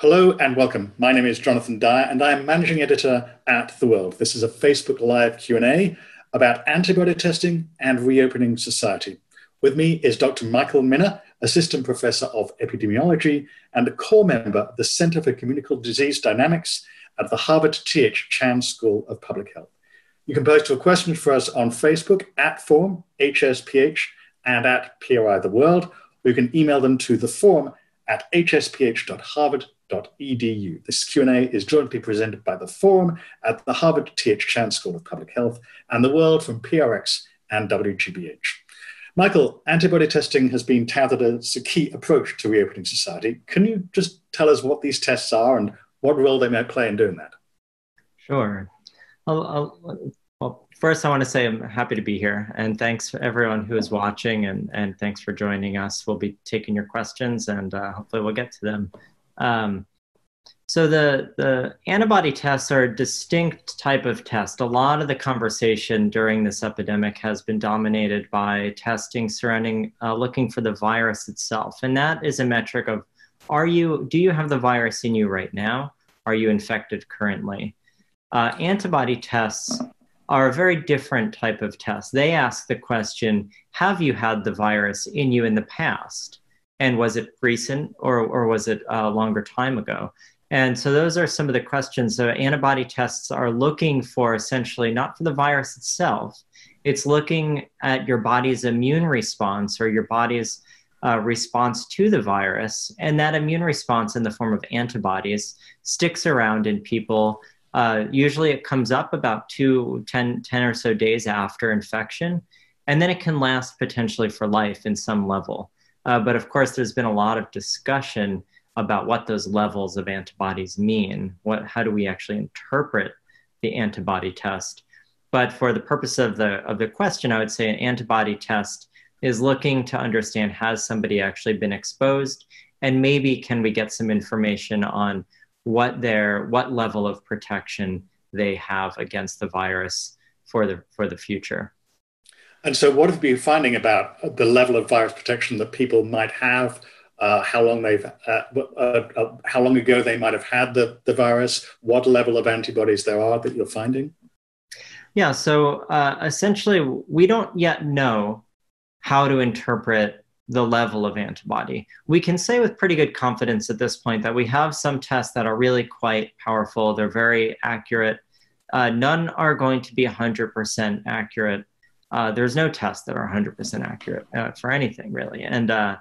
Hello and welcome. My name is Jonathan Dyer and I am managing editor at The World. This is a Facebook Live Q&A about antibody testing and reopening society. With me is Dr. Michael Mina, Assistant Professor of Epidemiology and a core member of the Center for Communicable Disease Dynamics at the Harvard T.H. Chan School of Public Health. You can post a question for us on Facebook at Forum, HSPH, and at PRI The World, or you can email them to the forum at hsph.harvard.edu This Q&A is jointly presented by the Forum at the Harvard T.H. Chan School of Public Health and the World from PRX and WGBH. Michael, antibody testing has been touted as a key approach to reopening society. Can you just tell us what these tests are and what role they might play in doing that? Sure. I'll, I'll, well, first, I want to say I'm happy to be here, and thanks for everyone who is watching, and, and thanks for joining us. We'll be taking your questions, and uh, hopefully, we'll get to them. Um, so the, the antibody tests are a distinct type of test. A lot of the conversation during this epidemic has been dominated by testing surrounding uh, looking for the virus itself. And that is a metric of, are you, do you have the virus in you right now? Are you infected currently? Uh, antibody tests are a very different type of test. They ask the question, have you had the virus in you in the past? And was it recent or, or was it a longer time ago? And so those are some of the questions. So antibody tests are looking for essentially not for the virus itself, it's looking at your body's immune response or your body's uh, response to the virus. And that immune response in the form of antibodies sticks around in people. Uh, usually it comes up about two, 10, 10 or so days after infection. And then it can last potentially for life in some level. Uh, but of course, there's been a lot of discussion about what those levels of antibodies mean. What, how do we actually interpret the antibody test? But for the purpose of the, of the question, I would say an antibody test is looking to understand has somebody actually been exposed and maybe can we get some information on what their what level of protection they have against the virus for the for the future and so, what have you been finding about the level of virus protection that people might have? Uh, how long they've, uh, uh, uh, how long ago they might have had the, the virus? What level of antibodies there are that you're finding? Yeah. So uh, essentially, we don't yet know how to interpret the level of antibody. We can say with pretty good confidence at this point that we have some tests that are really quite powerful. They're very accurate. Uh, none are going to be 100% accurate uh, there's no tests that are 100% accurate uh, for anything really. And uh,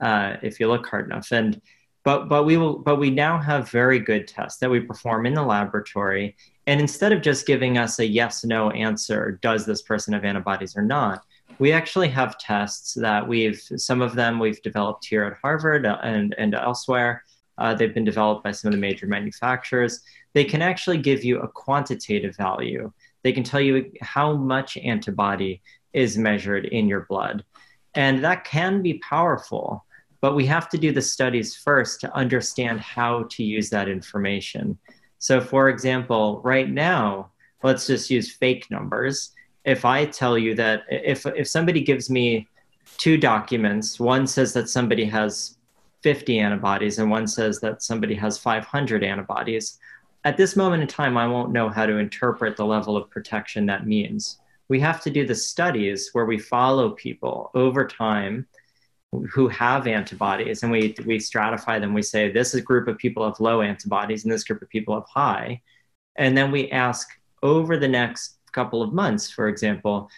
uh, if you look hard enough. And but but we will but we now have very good tests that we perform in the laboratory. And instead of just giving us a yes no answer does this person have antibodies or not we actually have tests that we've some of them we've developed here at harvard and and elsewhere. Uh, they've been developed by some of the major manufacturers. They can actually give you a quantitative value they can tell you how much antibody is measured in your blood. And that can be powerful, but we have to do the studies first to understand how to use that information. So, for example, right now, let's just use fake numbers. If I tell you that if, if somebody gives me two documents, one says that somebody has 50 antibodies and one says that somebody has 500 antibodies, at this moment in time, I won't know how to interpret the level of protection that means. We have to do the studies where we follow people over time who have antibodies and we, we stratify them. We say this is a group of people have low antibodies and this group of people have high. And then we ask over the next couple of months, for example,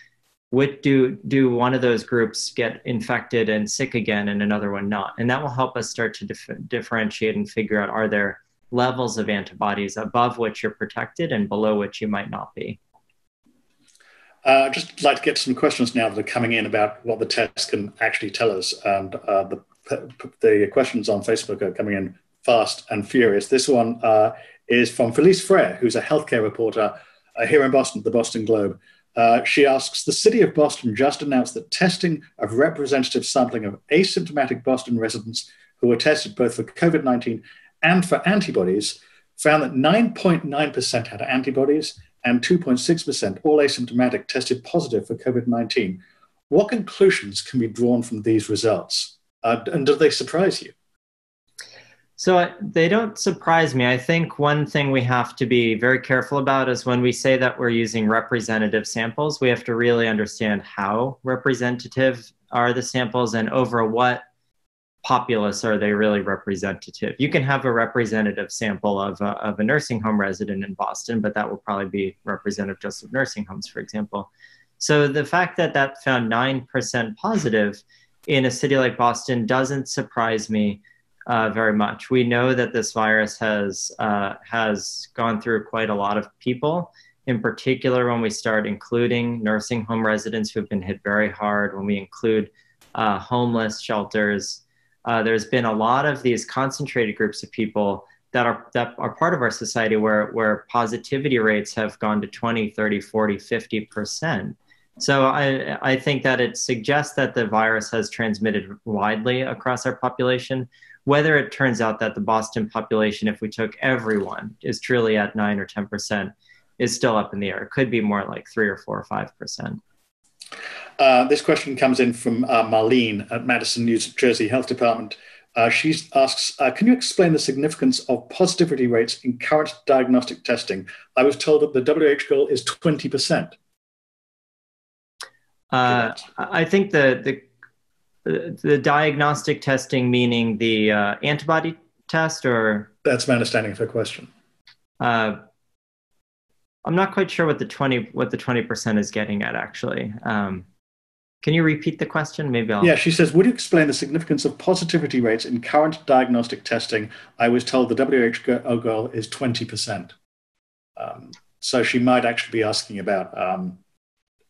would do do one of those groups get infected and sick again and another one not and that will help us start to dif- differentiate and figure out are there levels of antibodies above which you're protected and below which you might not be. Uh, I'd just like to get some questions now that are coming in about what the test can actually tell us. And uh, the, the questions on Facebook are coming in fast and furious. This one uh, is from Felice Freyer, who's a healthcare reporter uh, here in Boston, the Boston Globe. Uh, she asks The city of Boston just announced that testing of representative sampling of asymptomatic Boston residents who were tested both for COVID 19 and for antibodies found that 9.9% had antibodies and 2.6%, all asymptomatic, tested positive for COVID 19. What conclusions can be drawn from these results? Uh, and do they surprise you? So they don't surprise me. I think one thing we have to be very careful about is when we say that we're using representative samples, we have to really understand how representative are the samples and over what populace are they really representative. You can have a representative sample of a, of a nursing home resident in Boston, but that will probably be representative just of nursing homes, for example. So the fact that that found 9% positive in a city like Boston doesn't surprise me uh, very much. We know that this virus has uh, has gone through quite a lot of people. In particular, when we start including nursing home residents who have been hit very hard, when we include uh, homeless shelters, uh, there's been a lot of these concentrated groups of people that are that are part of our society where where positivity rates have gone to 20 30 40 50 percent so I, I think that it suggests that the virus has transmitted widely across our population whether it turns out that the Boston population, if we took everyone, is truly at nine or 10%, is still up in the air. It could be more like three or four or 5%. Uh, this question comes in from uh, Marlene at Madison, New Jersey Health Department. Uh, she asks, uh, can you explain the significance of positivity rates in current diagnostic testing? I was told that the WHO goal is 20%. Uh, I think the, the the, diagnostic testing meaning the uh, antibody test or that's my understanding of her question uh, i'm not quite sure what the 20 what the 20% is getting at actually. Um, can you repeat the question? Maybe i'll yeah she says would you explain the significance of positivity rates in current diagnostic testing? I was told the who goal is 20% um, so she might actually be asking about um,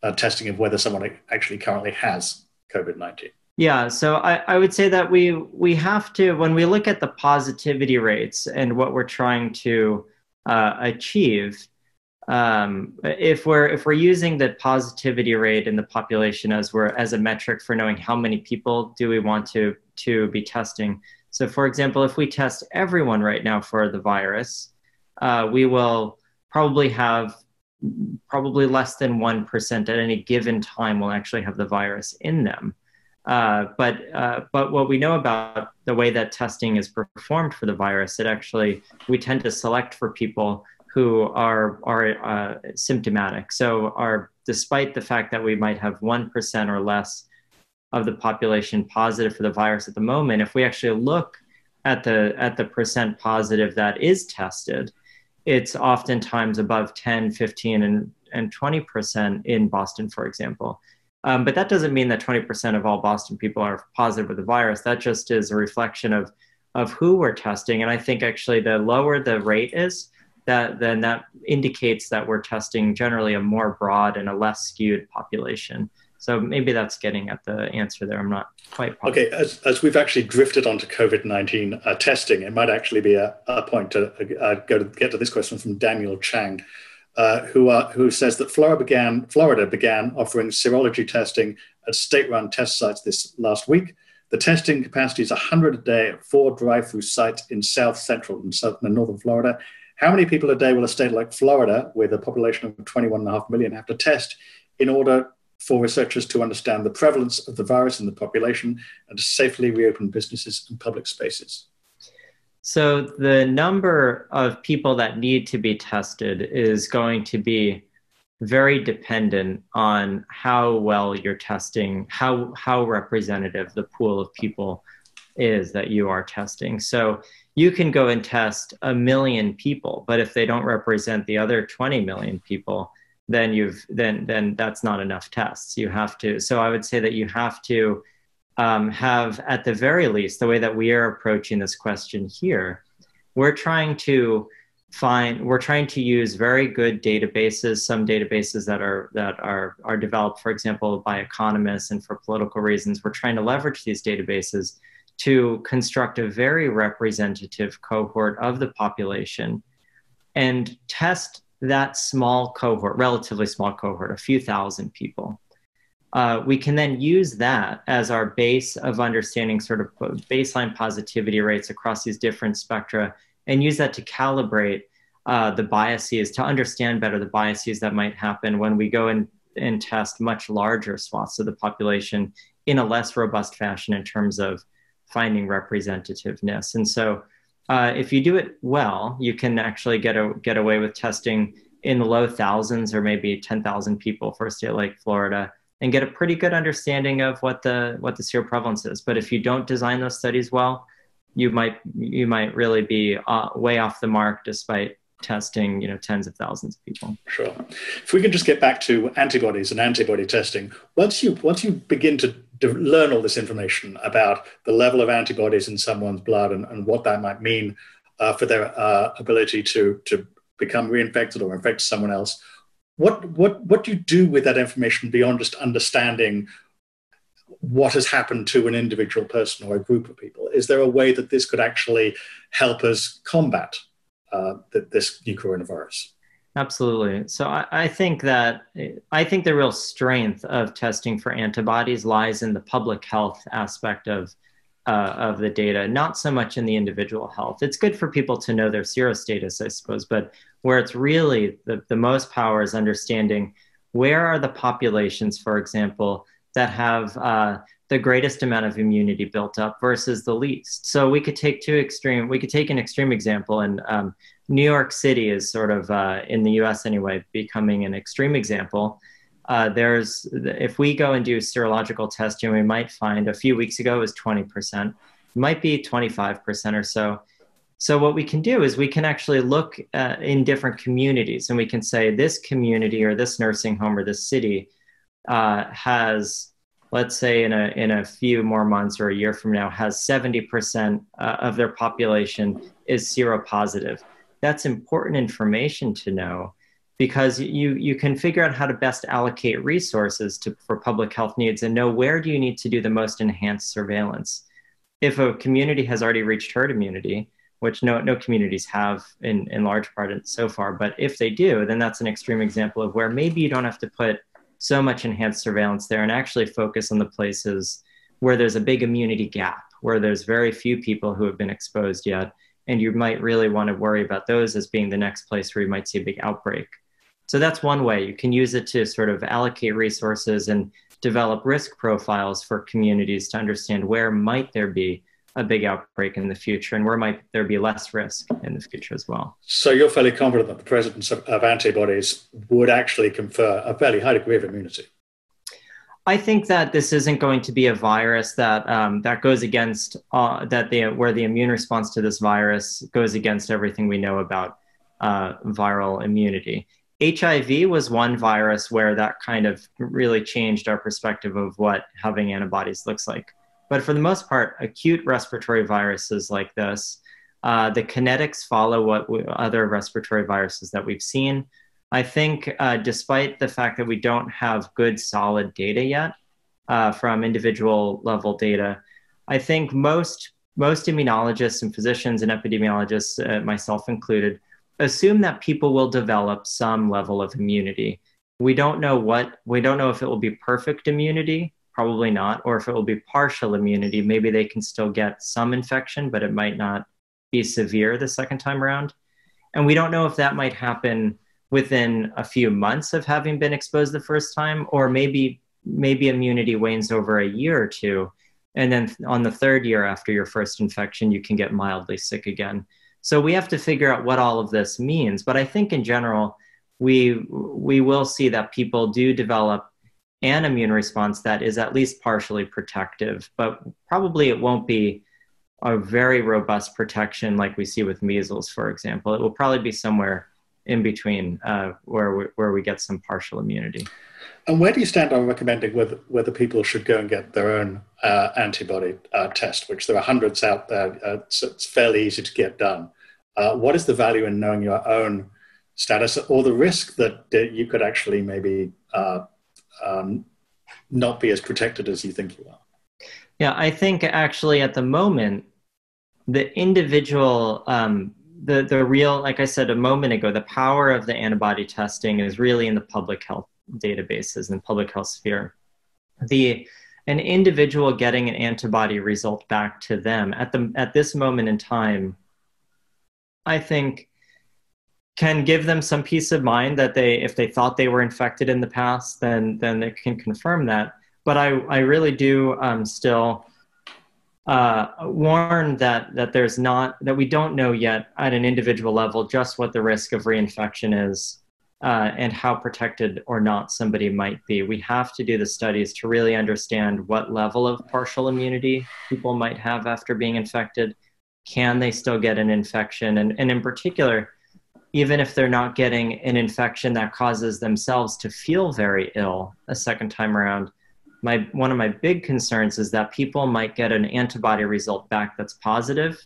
uh, testing of whether someone actually currently has covid-19 yeah, so I, I would say that we we have to when we look at the positivity rates and what we're trying to uh, achieve, um, if we're if we're using the positivity rate in the population as we're as a metric for knowing how many people do we want to to be testing. So, for example, if we test everyone right now for the virus, uh, we will probably have probably less than one percent at any given time will actually have the virus in them. Uh, but uh, but what we know about the way that testing is performed for the virus, it actually we tend to select for people who are are uh, symptomatic. So are despite the fact that we might have one percent or less of the population positive for the virus at the moment, if we actually look at the at the percent positive that is tested, it's oftentimes above 10, 15, and and 20% in Boston, for example. Um, but that doesn't mean that 20% of all Boston people are positive with the virus. That just is a reflection of, of who we're testing. And I think actually the lower the rate is, that then that indicates that we're testing generally a more broad and a less skewed population. So maybe that's getting at the answer there. I'm not quite positive. Okay, as, as we've actually drifted onto COVID 19 uh, testing, it might actually be a, a point to uh, go to get to this question from Daniel Chang uh, who, are, who says that Florida began, Florida began offering serology testing at state-run test sites this last week. The testing capacity is 100 a day at four drive-through sites in South Central and Southern and Northern Florida. How many people a day will a state like Florida, with a population of 21.5 million, have to test in order for researchers to understand the prevalence of the virus in the population and to safely reopen businesses and public spaces? So the number of people that need to be tested is going to be very dependent on how well you're testing, how how representative the pool of people is that you are testing. So you can go and test a million people, but if they don't represent the other 20 million people, then you've then then that's not enough tests. You have to. So I would say that you have to um, have, at the very least, the way that we are approaching this question here, we're trying to find we're trying to use very good databases some databases that are that are are developed for example by economists and for political reasons we're trying to leverage these databases to construct a very representative cohort of the population and test that small cohort relatively small cohort a few thousand people. Uh, we can then use that as our base of understanding sort of baseline positivity rates across these different spectra and use that to calibrate uh, the biases to understand better the biases that might happen when we go and, and test much larger swaths of the population in a less robust fashion in terms of finding representativeness. And so Uh, if you do it well, you can actually get a, get away with testing in the low thousands or maybe 10,000 people for a state like Florida and get a pretty good understanding of what the what the seroprevalence is. But if you don't design those studies well, you might you might really be uh, way off the mark despite testing you know tens of thousands of people sure if we can just get back to antibodies and antibody testing once you once you begin to learn all this information about the level of antibodies in someone's blood and, and what that might mean uh, for their uh, ability to to become reinfected or infect someone else what what what do you do with that information beyond just understanding what has happened to an individual person or a group of people? Is there a way that this could actually help us combat uh, this new coronavirus? Absolutely. So I, I, think that I think the real strength of testing for antibodies lies in the public health aspect of uh, of the data, not so much in the individual health. It's good for people to know their serostatus, I suppose, but where it's really the, the most power is understanding where are the populations, for example, that have uh, the greatest amount of immunity built up versus the least. So we could take two extreme. We could take an extreme example, and um, New York City is sort of uh, in the U.S. anyway, becoming an extreme example. Uh, there's if we go and do serological testing, we might find a few weeks ago it was 20%, might be 25% or so. So what we can do is we can actually look uh, in different communities, and we can say this community or this nursing home or this city uh, has, let's say, in a in a few more months or a year from now, has 70% uh, of their population is seropositive. That's important information to know because you you can figure out how to best allocate resources to, for public health needs and know where do you need to do the most enhanced surveillance. If a community has already reached herd immunity, which no, no communities have in, in large part so far, but if they do, then that's an extreme example of where maybe you don't have to put so much enhanced surveillance there and actually focus on the places where there's a big immunity gap, where there's very few people who have been exposed yet. And you might really want to worry about those as being the next place where you might see a big outbreak. So that's one way. You can use it to sort of allocate resources and develop risk profiles for communities to understand where might there be a big outbreak in the future and where might there be less risk in the future as well. So you're fairly confident that the presence of, of antibodies would actually confer a fairly high degree of immunity? I think that this isn't going to be a virus that um, that goes against uh, that the where the immune response to this virus goes against everything we know about uh, viral immunity. HIV was one virus where that kind of really changed our perspective of what having antibodies looks like. But for the most part, acute respiratory viruses like this, uh, the kinetics follow what we, other respiratory viruses that we've seen. I think, uh, despite the fact that we don't have good solid data yet uh, from individual level data, I think most most immunologists and physicians and epidemiologists, uh, myself included, assume that people will develop some level of immunity. We don't know what we don't know if it will be perfect immunity probably not. Or if it will be partial immunity, maybe they can still get some infection, but it might not be severe the second time around. And we don't know if that might happen within a few months of having been exposed the first time, or maybe maybe immunity wanes over a year or two. And then on the third year after your first infection, you can get mildly sick again. So we have to figure out what all of this means. But I think in general, we we will see that people do develop an immune response that is at least partially protective, but probably it won't be a very robust protection like we see with measles, for example. It will probably be somewhere in between uh, where, we, where we get some partial immunity. And where do you stand on recommending whether, whether people should go and get their own uh, antibody uh, test, which there are hundreds out there, uh, so it's fairly easy to get done. Uh, what is the value in knowing your own status or the risk that you could actually maybe uh, um, not be as protected as you think you are. Yeah, I think actually at the moment, the individual, um, the the real, like I said a moment ago, the power of the antibody testing is really in the public health databases and public health sphere. The an individual getting an antibody result back to them at the at this moment in time, I think can give them some peace of mind that they if they thought they were infected in the past then then they can confirm that but i i really do um, still uh, warn that that there's not that we don't know yet at an individual level just what the risk of reinfection is uh, and how protected or not somebody might be. We have to do the studies to really understand what level of partial immunity people might have after being infected. Can they still get an infection? And, and in particular, even if they're not getting an infection that causes themselves to feel very ill a second time around, my one of my big concerns is that people might get an antibody result back that's positive.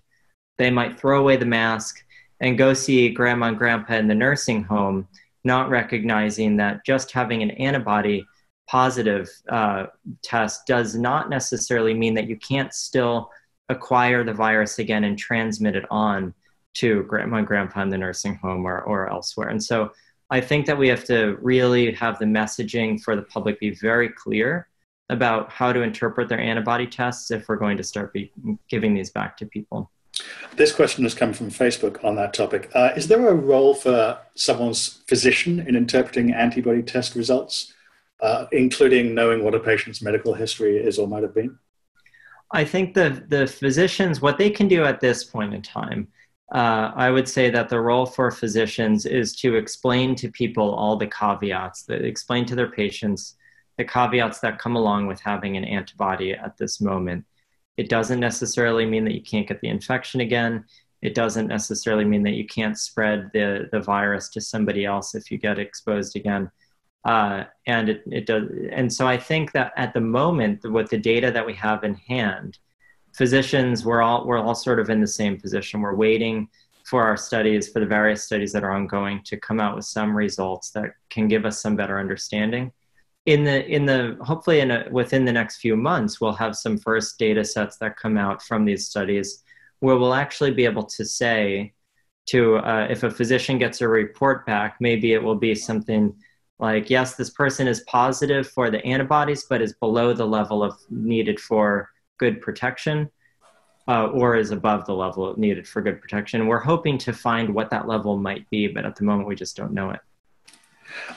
They might throw away the mask and go see grandma and grandpa in the nursing home, not recognizing that just having an antibody positive uh, test does not necessarily mean that you can't still acquire the virus again and transmit it on to grandma and grandpa in the nursing home or, or elsewhere. And so I think that we have to really have the messaging for the public be very clear about how to interpret their antibody tests if we're going to start be giving these back to people. This question has come from Facebook on that topic. Uh, is there a role for someone's physician in interpreting antibody test results, uh, including knowing what a patient's medical history is or might have been? I think the, the physicians, what they can do at this point in time, uh, I would say that the role for physicians is to explain to people all the caveats, that explain to their patients the caveats that come along with having an antibody at this moment. It doesn't necessarily mean that you can't get the infection again. It doesn't necessarily mean that you can't spread the, the virus to somebody else if you get exposed again. Uh, and it, it does, and so I think that at the moment, with the data that we have in hand, physicians we're all we're all sort of in the same position. We're waiting for our studies, for the various studies that are ongoing, to come out with some results that can give us some better understanding in the in the hopefully in a, within the next few months we'll have some first data sets that come out from these studies where we'll actually be able to say to uh, if a physician gets a report back maybe it will be something like yes this person is positive for the antibodies but is below the level of needed for good protection uh, or is above the level needed for good protection. We're hoping to find what that level might be but at the moment we just don't know it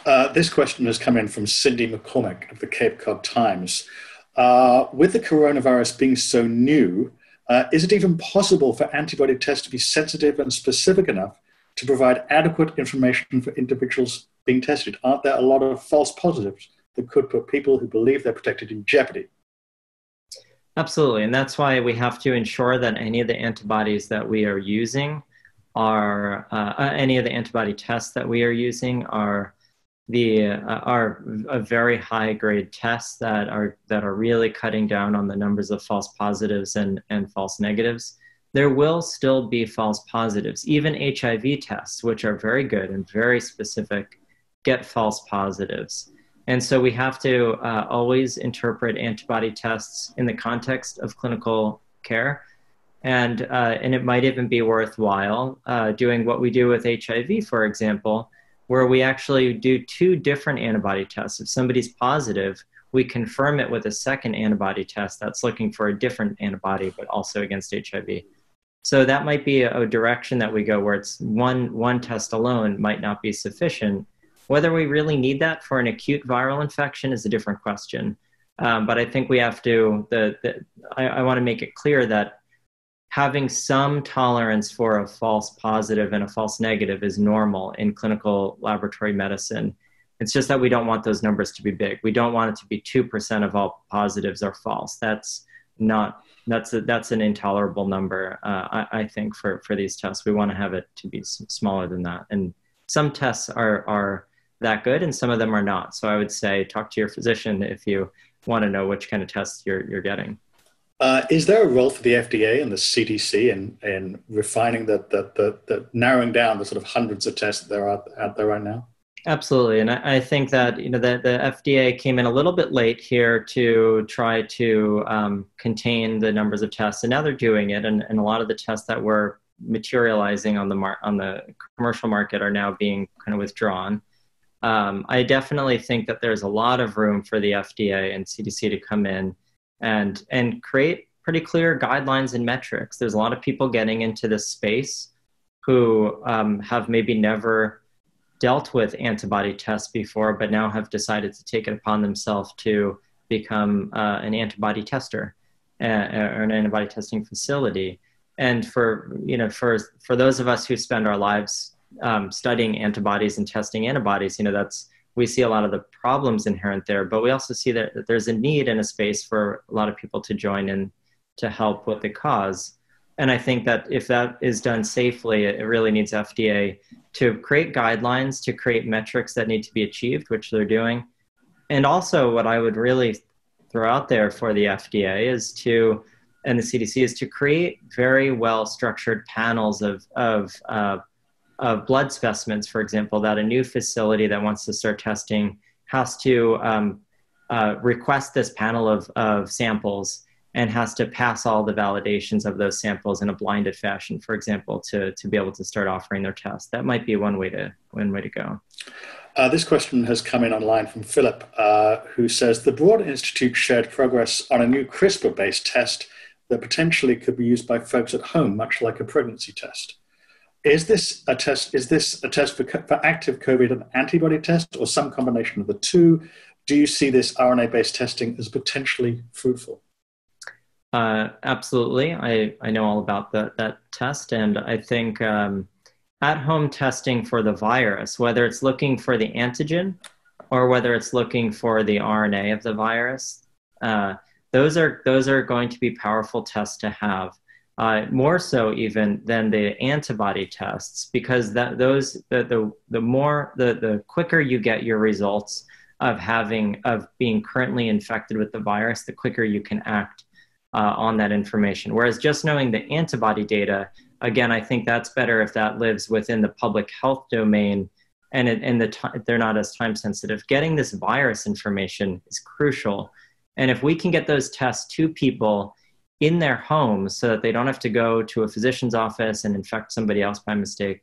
uh, this question has come in from Cindy McCormick of the Cape Cod Times. Uh, with the coronavirus being so new, uh, is it even possible for antibody tests to be sensitive and specific enough to provide adequate information for individuals being tested? Aren't there a lot of false positives that could put people who believe they're protected in jeopardy? Absolutely. And that's why we have to ensure that any of the antibodies that we are using are, uh, uh any of the antibody tests that we are using are the uh, are a very high grade tests that are that are really cutting down on the numbers of false positives and, and false negatives. There will still be false positives. Even hiv tests which are very good and very specific get false positives. And so we have to uh, always interpret antibody tests in the context of clinical care. And uh, and it might even be worthwhile uh, doing what we do with hiv for example where we actually do two different antibody tests. If somebody's positive, we confirm it with a second antibody test that's looking for a different antibody, but also against HIV. So that might be a, direction that we go where it's one, one test alone might not be sufficient. Whether we really need that for an acute viral infection is a different question. Um, but I think we have to, the, the I, I want to make it clear that having some tolerance for a false positive and a false negative is normal in clinical laboratory medicine. It's just that we don't want those numbers to be big. We don't want it to be 2% of all positives are false. That's not, that's, a, that's an intolerable number, uh, I, I, think, for, for these tests. We want to have it to be smaller than that. And some tests are, are that good and some of them are not. So I would say talk to your physician if you want to know which kind of tests you're, you're getting. Uh, is there a role for the FDA and the CDC in, in refining the, the, the, the, narrowing down the sort of hundreds of tests that there are out, there right now? Absolutely, and I, I think that you know the, the FDA came in a little bit late here to try to um, contain the numbers of tests, and now they're doing it. And, and a lot of the tests that were materializing on the mar- on the commercial market are now being kind of withdrawn. Um, I definitely think that there's a lot of room for the FDA and CDC to come in and and create pretty clear guidelines and metrics. There's a lot of people getting into this space who um, have maybe never dealt with antibody tests before, but now have decided to take it upon themselves to become uh, an antibody tester. uh, or an antibody testing facility. And for you know, for for those of us who spend our lives um, studying antibodies and testing antibodies, you know, that's we see a lot of the problems inherent there, but we also see that, that there's a need and a space for a lot of people to join in to help with the cause. And I think that if that is done safely, it really needs FDA to create guidelines, to create metrics that need to be achieved, which they're doing. And also, what I would really throw out there for the FDA is to, and the CDC is to create very well structured panels of, of, uh, of blood specimens, for example, that a new facility that wants to start testing has to um, uh, request this panel of, of samples and has to pass all the validations of those samples in a blinded fashion, for example, to, to be able to start offering their test. That might be one way to one way to go. Uh, this question has come in online from Philip, uh, who says the Broad Institute shared progress on a new CRISPR-based test that potentially could be used by folks at home, much like a pregnancy test. Is this a test? Is this a test for, for active COVID an antibody test, or some combination of the two? Do you see this RNA-based testing as potentially fruitful? Uh, absolutely. I, I know all about the, that test. And I think um, at home testing for the virus, whether it's looking for the antigen or whether it's looking for the RNA of the virus, uh, those, are, those are going to be powerful tests to have. Uh, more so even than the antibody tests because that those the, the, the more the, the quicker you get your results of having of being currently infected with the virus the quicker you can act uh, on that information. Whereas just knowing the antibody data, again, I think that's better if that lives within the public health domain and, it, and the t- they're not as time sensitive. Getting this virus information is crucial. And if we can get those tests to people in their homes so that they don't have to go to a physician's office and infect somebody else by mistake,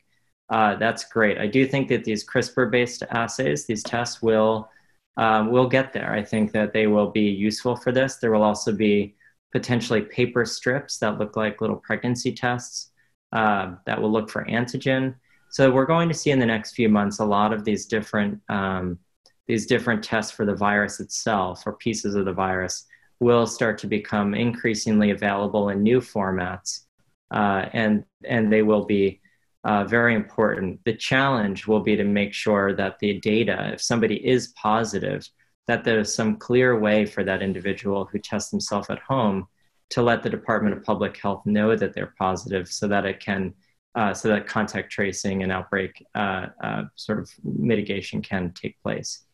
uh, that's great. I do think that these CRISPR based assays, these tests will, um, will get there. I think that they will be useful for this. There will also be potentially paper strips that look like little pregnancy tests uh, that will look for antigen. So we're going to see in the next few months a lot of these different um, these different tests for the virus itself or pieces of the virus will start to become increasingly available in new formats, uh, and and they will be uh, very important. The challenge will be to make sure that the data, if somebody is positive, that there's some clear way for that individual who tests themselves at home to let the Department of Public Health know that they're positive so that it can, uh, so that contact tracing and outbreak uh, uh, sort of mitigation can take place.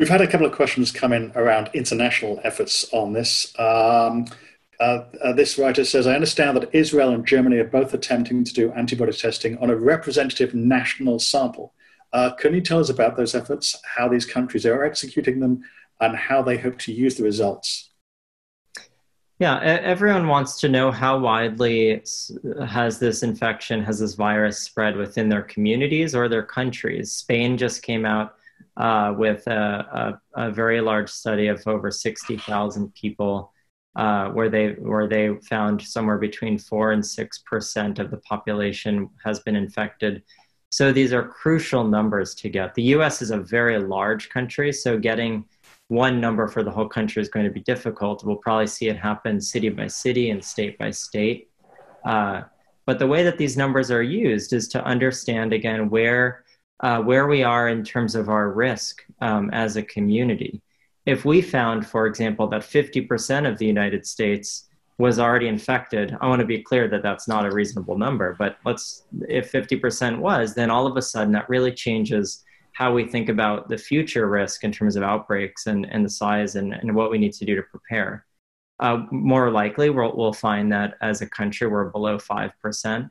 We've had a couple of questions come in around international efforts on this. Um, uh, uh, this writer says, I understand that Israel and Germany are both attempting to do antibody testing on a representative national sample. Uh, can you tell us about those efforts, how these countries are executing them, and how they hope to use the results? Yeah, everyone wants to know how widely has this infection, has this virus spread within their communities or their countries. Spain just came out uh, with a, a, a, very large study of over 60,000 people, uh, where they where they found somewhere between four and six percent of the population has been infected so these are crucial numbers to get. The US is a very large country, so getting one number for the whole country is going to be difficult. We'll probably see it happen city by city and state by state. Uh, but the way that these numbers are used is to understand again where uh, where we are in terms of our risk um, as a community. If we found, for example, that 50% of the United States was already infected, I want to be clear that that's not a reasonable number. But let's, if 50% was, then all of a sudden that really changes how we think about the future risk in terms of outbreaks and, and the size and, and what we need to do to prepare. Uh, more likely, we'll, we'll find that as a country we're below 5%.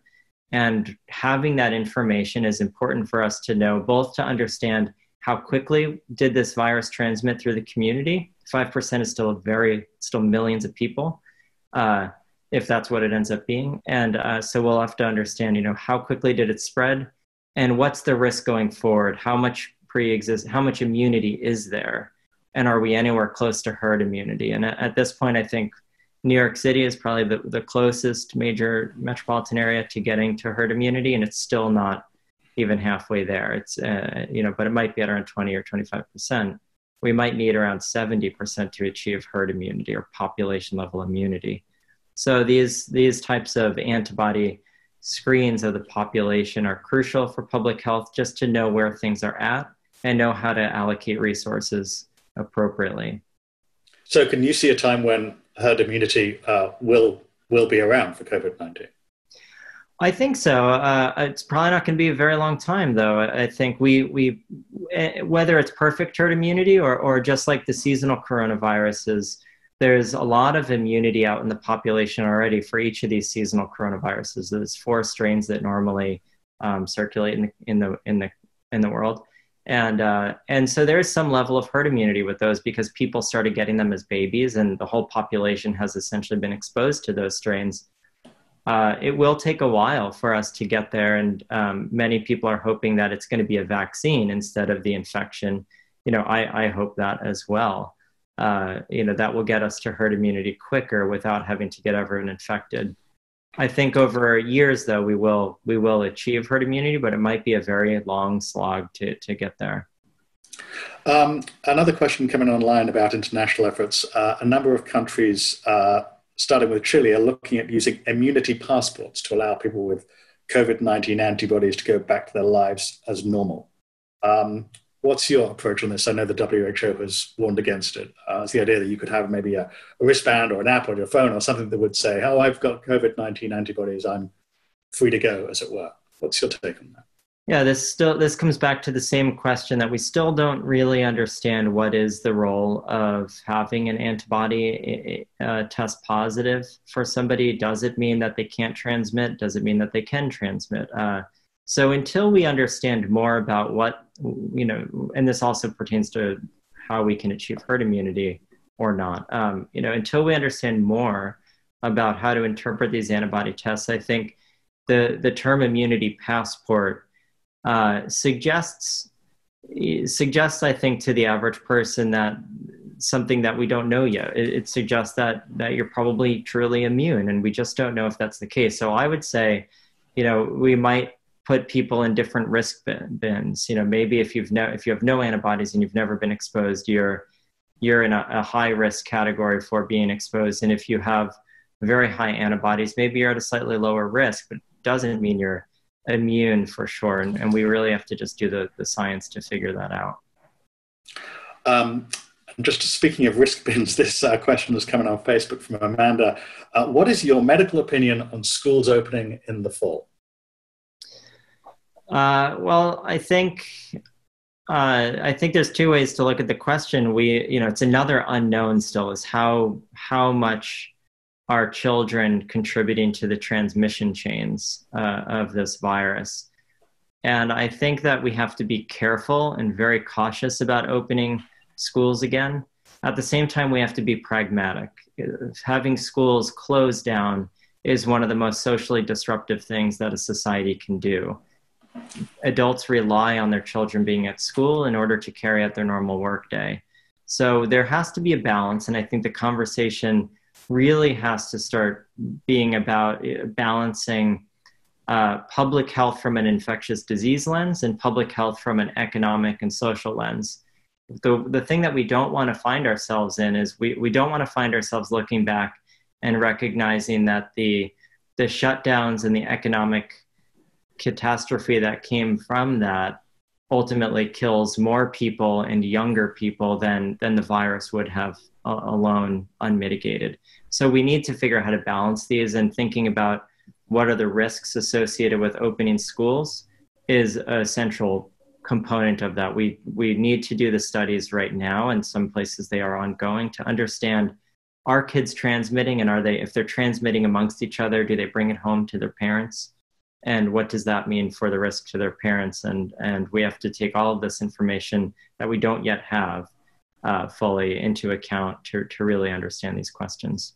And having that information is important for us to know, both to understand how quickly did this virus transmit through the community. 5% is still very, still millions of people uh, if that's what it ends up being. And uh, so we'll have to understand, you know, how quickly did it spread, and what's the risk going forward? How much pre-exist? How much immunity is there? And are we anywhere close to herd immunity? And at, at this point, I think New York City is probably the, the closest major metropolitan area to getting to herd immunity, and it's still not even halfway there. It's uh, you know, but it might be at around 20 or 25 percent. we might need around 70% to achieve herd immunity or population level immunity. So these, these types of antibody screens of the population are crucial for public health just to know where things are at and know how to allocate resources appropriately. So, can you see a time when herd immunity uh, will will be around for COVID nineteen? I think so. Uh, it's probably not going to be a very long time, though. I think we we eh, whether it's perfect herd immunity or or just like the seasonal coronaviruses, there's a lot of immunity out in the population already for each of these seasonal coronaviruses. There's four strains that normally um, circulate in the in the in the in the world, and uh, and so there's some level of herd immunity with those because people started getting them as babies, and the whole population has essentially been exposed to those strains uh, it will take a while for us to get there. And um, many people are hoping that it's going to be a vaccine instead of the infection. You know, I, I hope that as well. Uh, you know, that will get us to herd immunity quicker without having to get everyone infected. I think over years, though, we will we will achieve herd immunity, but it might be a very long slog to to get there. Um, another question coming online about international efforts. Uh, a number of countries uh, starting with Chile, are looking at using immunity passports to allow people with COVID 19 antibodies to go back to their lives as normal. Um, what's your approach on this? I know the WHO has warned against it. Uh, it's the idea that you could have maybe a, a, wristband or an app on your phone or something that would say, Oh, I've got COVID 19 antibodies, I'm free to go, as it were. What's your take on that? Yeah, this still this comes back to the same question that we still don't really understand what is the role of having an antibody uh, test positive for somebody. Does it mean that they can't transmit? Does it mean that they can transmit? Uh, so until we understand more about what you know, and this also pertains to how we can achieve herd immunity or not. Um, you know, until we understand more about how to interpret these antibody tests, I think the the term immunity passport uh, suggests suggests I think to the average person that something that we don't know yet. It, it, suggests that that you're probably truly immune, and we just don't know if that's the case. So I would say, you know, we might put people in different risk bins. You know, maybe if you've no if you have no antibodies and you've never been exposed, you're you're in a, a high risk category for being exposed, and if you have very high antibodies, maybe you're at a slightly lower risk, but doesn't mean you're immune for sure. And, and we really have to just do the, the science to figure that out. Um, just speaking of risk bins, this uh, question is coming on Facebook from Amanda. Uh, what is your medical opinion on schools opening in the fall? Uh, well, I think uh, I think there's two ways to look at the question. We, you know, it's another unknown still is how how much are children contributing to the transmission chains uh, of this virus. And I think that we have to be careful and very cautious about opening schools again. At the same time, we have to be pragmatic. Having schools closed down is one of the most socially disruptive things that a society can do. Adults rely on their children being at school in order to carry out their normal workday. So there has to be a balance, and I think the conversation really has to start being about uh, balancing uh, public health from an infectious disease lens and public health from an economic and social lens. The, the thing that we don't want to find ourselves in is we, we don't want to find ourselves looking back and recognizing that the, the shutdowns and the economic catastrophe that came from that ultimately kills more people and younger people than, than the virus would have uh, alone unmitigated. So we need to figure out how to balance these and thinking about what are the risks associated with opening schools is a central component of that. We we need to do the studies right now, and some places they are ongoing to understand are kids transmitting and are they if they're transmitting amongst each other, do they bring it home to their parents? And what does that mean for the risk to their parents? And and we have to take all of this information that we don't yet have uh, fully into account to, to really understand these questions.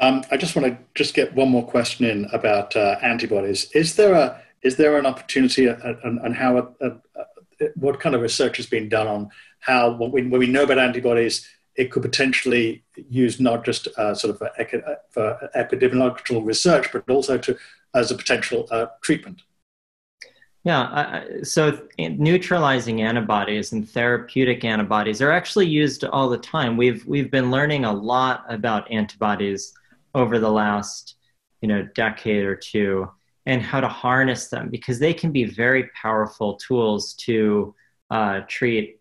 Um, I just want to just get one more question in about uh, antibodies. Is there a is there an opportunity and how a, a, a, what kind of research has been done on how when we, when we know about antibodies, it could potentially use not just uh, sort of for, for, epidemiological research, but also to as a potential uh, treatment. Yeah, so neutralizing antibodies and therapeutic antibodies are actually used all the time. We've we've been learning a lot about antibodies over the last you know decade or two and how to harness them because they can be very powerful tools to uh, treat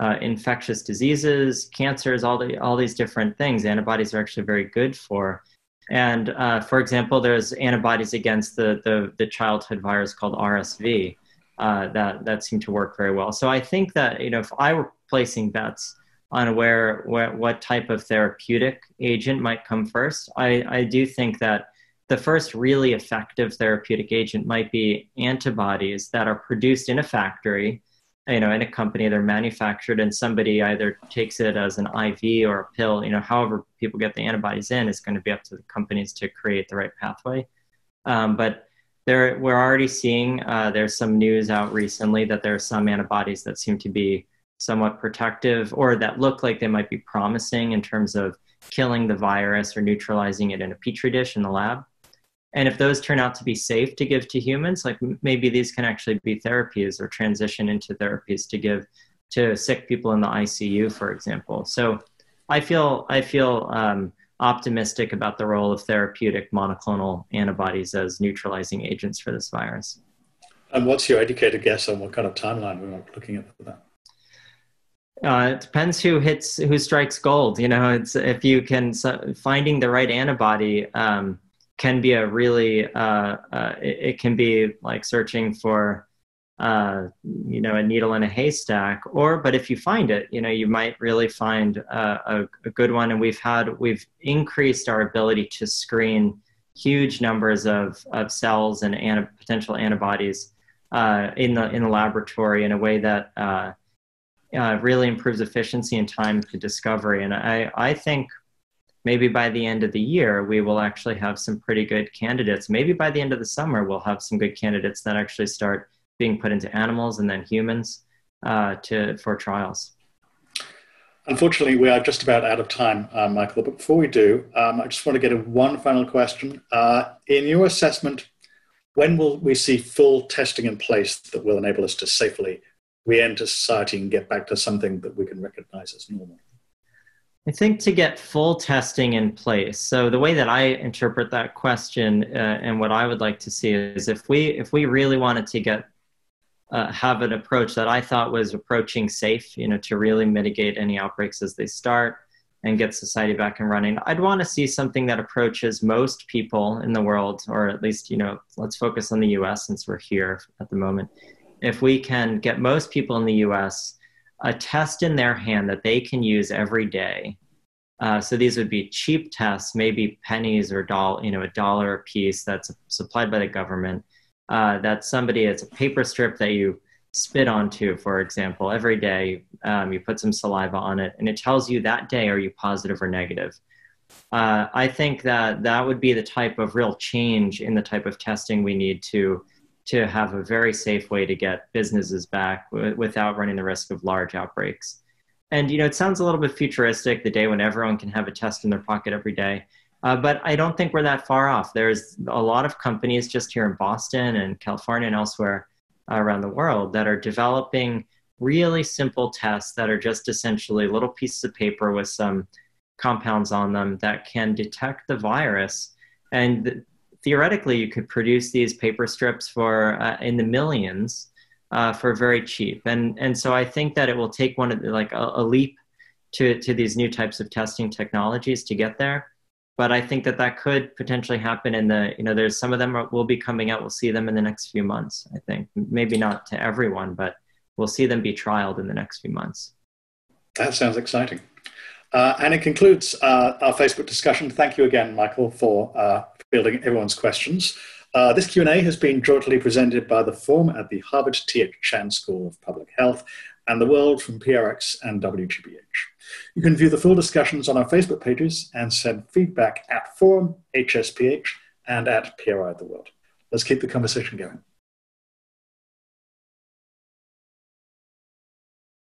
uh, infectious diseases, cancers, all the all these different things. Antibodies are actually very good for. And uh, for example, there's antibodies against the, the, the childhood virus called RSV uh, that, that seem to work very well. So I think that, you know, if I were placing bets on where, where what type of therapeutic agent might come first, I, I do think that the first really effective therapeutic agent might be antibodies that are produced in a factory you know in a company they're manufactured and somebody either takes it as an iv or a pill you know however people get the antibodies in is going to be up to the companies to create the right pathway. Um, but there we're already seeing uh, there's some news out recently that there are some antibodies that seem to be somewhat protective or that look like they might be promising in terms of killing the virus or neutralizing it in a petri dish in the lab and if those turn out to be safe to give to humans, like maybe these can actually be therapies or transition into therapies to give to sick people in the ICU, for example. So I feel I feel um, optimistic about the role of therapeutic monoclonal antibodies as neutralizing agents for this virus. And what's your educated guess on what kind of timeline we're looking at for that? Uh, it depends who hits who strikes gold. You know, it's if you can finding the right antibody. Um, can be a really uh, uh, it, it, can be like searching for uh, you know a needle in a haystack or but if you find it you know you might really find a, a, good one. And we've had we've increased our ability to screen huge numbers of, of cells and anti- potential antibodies uh, in the in the laboratory in a way that uh, uh, really improves efficiency and time to discovery. And I, I think maybe by the end of the year, we will actually have some pretty good candidates. Maybe by the end of the summer, we'll have some good candidates that actually start being put into animals and then humans uh, to for trials. Unfortunately, we are just about out of time, uh, Michael. But before we do, um, I just want to get one final question. Uh, in your assessment, when will we see full testing in place that will enable us to safely re-enter society and get back to something that we can recognize as normal? I think to get full testing in place. So the way that I interpret that question uh, and what I would like to see is if we if we really wanted to get uh, have an approach that I thought was approaching safe, you know, to really mitigate any outbreaks as they start and get society back and running. I'd want to see something that approaches most people in the world, or at least, you know, let's focus on the US since we're here at the moment. If we can get most people in the US a test in their hand that they can use every day. Uh, so these would be cheap tests, maybe pennies or doll, you know, a dollar a piece that's supplied by the government. Uh, that somebody, it's a paper strip that you spit onto, for example, every day. Um, you put some saliva on it, and it tells you that day are you positive or negative. Uh, I think that that would be the type of real change in the type of testing we need to to have a very safe way to get businesses back w- without running the risk of large outbreaks. And you know, it sounds a little bit futuristic, the day when everyone can have a test in their pocket every day. Uh, but I don't think we're that far off. There's a lot of companies just here in Boston and California and elsewhere uh, around the world that are developing really simple tests that are just essentially little pieces of paper with some compounds on them that can detect the virus. And theoretically you could produce these paper strips for uh, in the millions uh, for very cheap. And and so i think that it will take one of the, like a, a, leap to to these new types of testing technologies to get there. But i think that that could potentially happen in the you know there's some of them are, will be coming out. We'll see them in the next few months i think. Maybe not to everyone but we'll see them be trialed in the next few months. That sounds exciting. Uh, and it concludes uh, our Facebook discussion. Thank you again, Michael, for uh, fielding everyone's questions. Uh, this Q&A has been jointly presented by the Forum at the Harvard T.H. Chan School of Public Health and the World from PRX and WGBH. You can view the full discussions on our Facebook pages and send feedback at Forum, HSPH, and at PRI The World. Let's keep the conversation going.